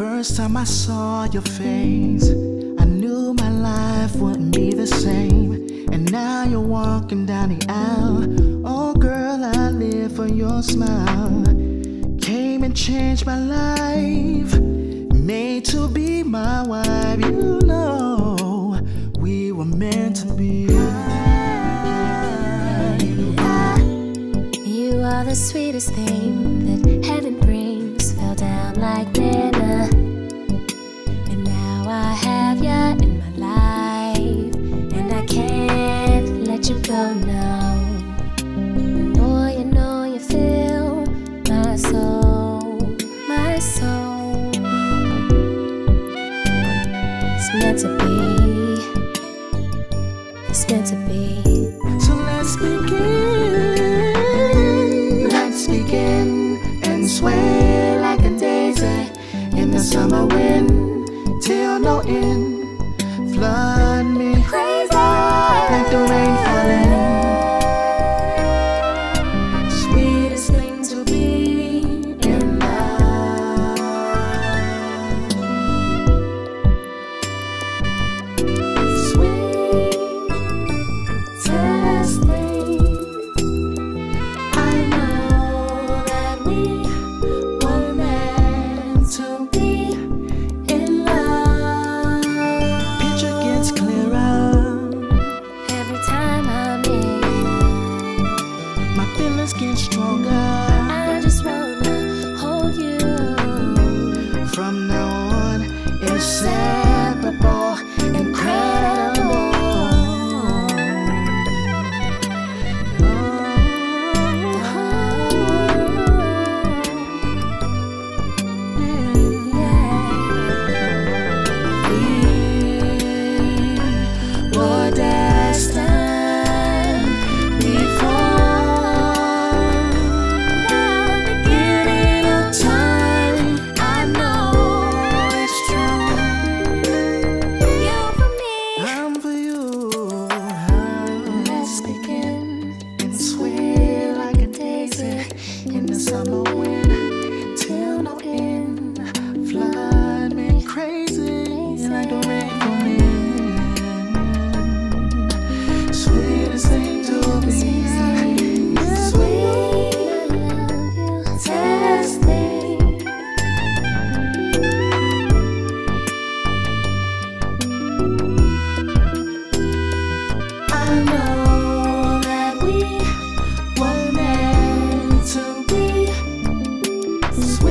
first time I saw your face, I knew my life wouldn't be the same. And now you're walking down the aisle. Oh, girl, I live for your smile. Came and changed my life. Made to be my wife, you know. We were meant to be. You are the sweetest thing go now. Know you know you feel my soul, my soul. It's meant to be. It's meant to be. So let's begin. Let's begin and sway like a daisy in the summer wind till no end. Get stronger. I just wanna hold you. From now on, it's inseparable, in sweet.